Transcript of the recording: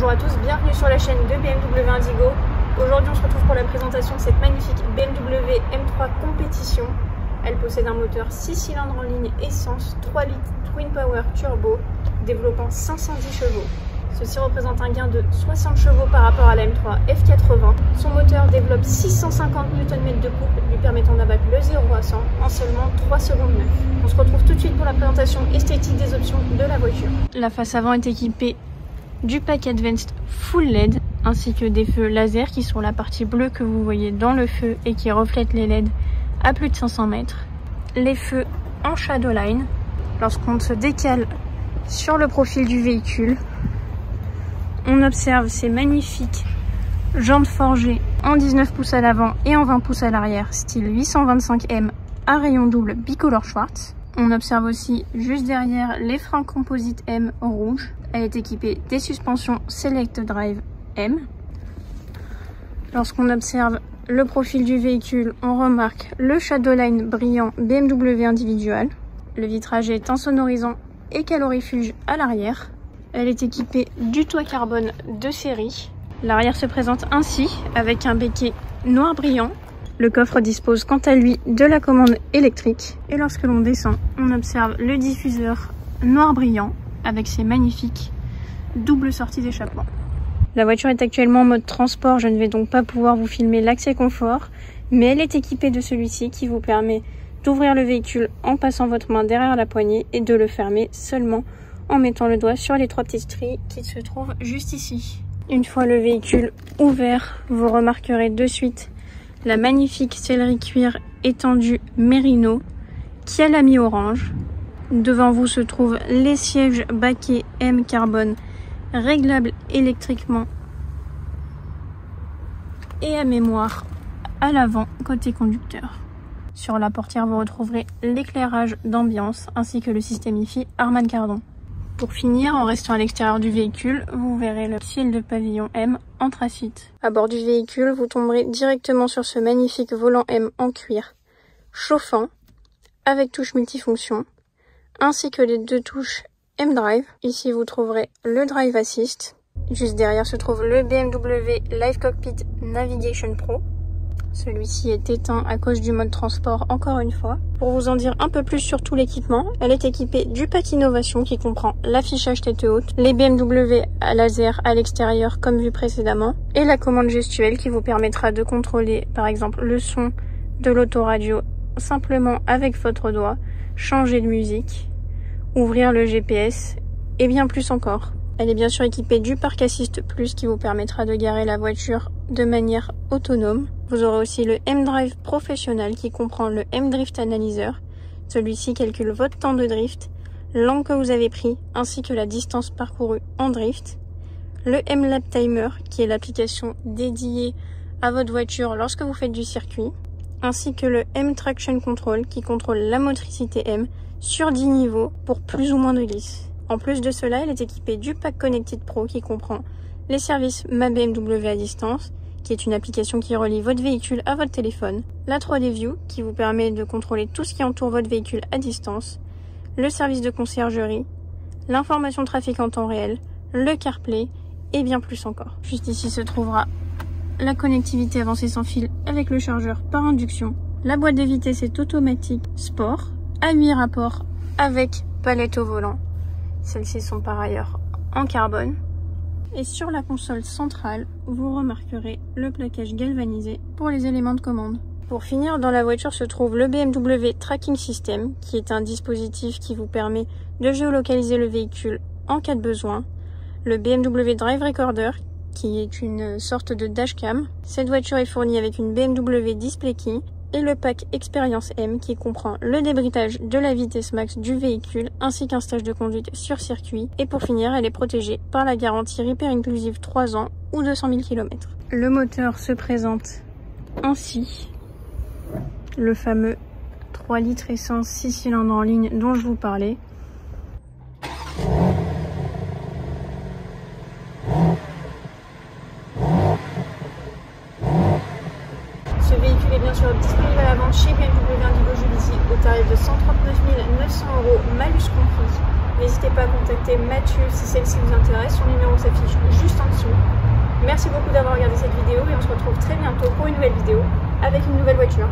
Bonjour à tous, bienvenue sur la chaîne de BMW Indigo. Aujourd'hui on se retrouve pour la présentation de cette magnifique BMW M3 Compétition. Elle possède un moteur 6 cylindres en ligne essence, 3 litres Twin Power Turbo, développant 510 chevaux. Ceci représente un gain de 60 chevaux par rapport à la M3 F80. Son moteur développe 650 Nm de couple, lui permettant d'abattre le 0 à 100 en seulement 3 secondes 9. On se retrouve tout de suite pour la présentation esthétique des options de la voiture. La face avant est équipée du pack Advanced Full LED ainsi que des feux laser qui sont la partie bleue que vous voyez dans le feu et qui reflètent les LED à plus de 500 mètres. Les feux en shadow line lorsqu'on se décale sur le profil du véhicule on observe ces magnifiques jantes forgées en 19 pouces à l'avant et en 20 pouces à l'arrière, style 825M à rayon double bicolore Schwartz. On observe aussi juste derrière les freins composite M rouge. Elle est équipée des suspensions Select Drive M. Lorsqu'on observe le profil du véhicule, on remarque le Shadowline brillant BMW individual. Le vitrage est insonorisant et calorifuge à l'arrière. Elle est équipée du toit carbone de série. L'arrière se présente ainsi avec un béquet noir brillant. Le coffre dispose quant à lui de la commande électrique. Et lorsque l'on descend, on observe le diffuseur noir brillant avec ses magnifiques doubles sorties d'échappement. La voiture est actuellement en mode transport, je ne vais donc pas pouvoir vous filmer l'accès confort, mais elle est équipée de celui-ci qui vous permet d'ouvrir le véhicule en passant votre main derrière la poignée et de le fermer seulement en mettant le doigt sur les trois petites stries qui se trouvent juste ici. Une fois le véhicule ouvert, vous remarquerez de suite la magnifique sellerie cuir étendue Merino qui a la mi-orange. Devant vous se trouvent les sièges baquets M carbone réglables électriquement et à mémoire à l'avant côté conducteur. Sur la portière, vous retrouverez l'éclairage d'ambiance ainsi que le système IFI Harman Kardon. Pour finir, en restant à l'extérieur du véhicule, vous verrez le ciel de pavillon M anthracite. À bord du véhicule, vous tomberez directement sur ce magnifique volant M en cuir, chauffant, avec touche multifonction, ainsi que les deux touches M-Drive. Ici, vous trouverez le Drive Assist. Juste derrière se trouve le BMW Live Cockpit Navigation Pro. Celui-ci est éteint à cause du mode transport encore une fois. Pour vous en dire un peu plus sur tout l'équipement, elle est équipée du pack innovation qui comprend l'affichage tête haute, les BMW à laser à l'extérieur comme vu précédemment, et la commande gestuelle qui vous permettra de contrôler par exemple le son de l'autoradio simplement avec votre doigt, changer de musique, ouvrir le GPS et bien plus encore. Elle est bien sûr équipée du Park Assist Plus qui vous permettra de garer la voiture de manière autonome. Vous aurez aussi le M-Drive professionnel qui comprend le M-Drift Analyzer. Celui-ci calcule votre temps de drift, l'angle que vous avez pris ainsi que la distance parcourue en drift. Le M-Lap Timer qui est l'application dédiée à votre voiture lorsque vous faites du circuit. Ainsi que le M-Traction Control qui contrôle la motricité M sur 10 niveaux pour plus ou moins de glisse. En plus de cela, elle est équipée du pack Connected Pro qui comprend les services Ma BMW à distance, qui est une application qui relie votre véhicule à votre téléphone, la 3D View qui vous permet de contrôler tout ce qui entoure votre véhicule à distance, le service de conciergerie, l'information trafic en temps réel, le CarPlay et bien plus encore. Juste ici se trouvera la connectivité avancée sans fil avec le chargeur par induction. La boîte de vitesse est automatique sport à 8 rapports avec palette au volant celles-ci sont par ailleurs en carbone. Et sur la console centrale, vous remarquerez le plaquage galvanisé pour les éléments de commande. Pour finir, dans la voiture se trouve le BMW Tracking System, qui est un dispositif qui vous permet de géolocaliser le véhicule en cas de besoin. Le BMW Drive Recorder, qui est une sorte de dashcam. Cette voiture est fournie avec une BMW Display Key et le pack Expérience M qui comprend le débritage de la vitesse max du véhicule ainsi qu'un stage de conduite sur circuit. Et pour finir, elle est protégée par la garantie Repair Inclusive 3 ans ou 200 000 km. Le moteur se présente ainsi. Le fameux 3 litres essence 6 cylindres en ligne dont je vous parlais. Sur disponible à la vente chez BMW Indigo Juvisy au tarif de 139 900 euros, malus compris. N'hésitez pas à contacter Mathieu si celle-ci vous intéresse. Son numéro s'affiche juste en dessous Merci beaucoup d'avoir regardé cette vidéo et on se retrouve très bientôt pour une nouvelle vidéo avec une nouvelle voiture.